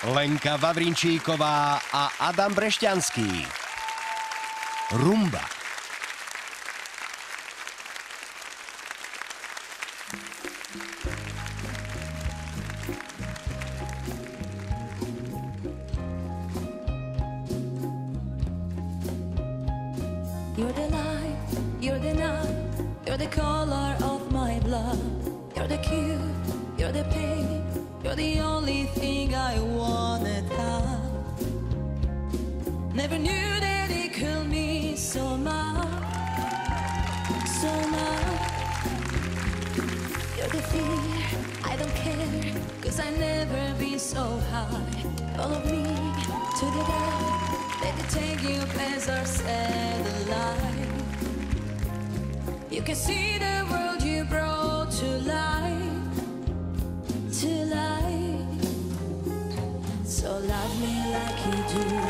Lenka Vavrinčíková a Adam Brešťanský. Rumba. You're the light, you're the night, you're the color of my blood. You're the cure, you're the pain, you're the only thing I wanted Never knew that it could mean so much, so much. You're the fear, I don't care, cause I never been so high. Follow me to the dark, let me take you past our satellite. You can see the world you brought to life, to life. So love me like you do,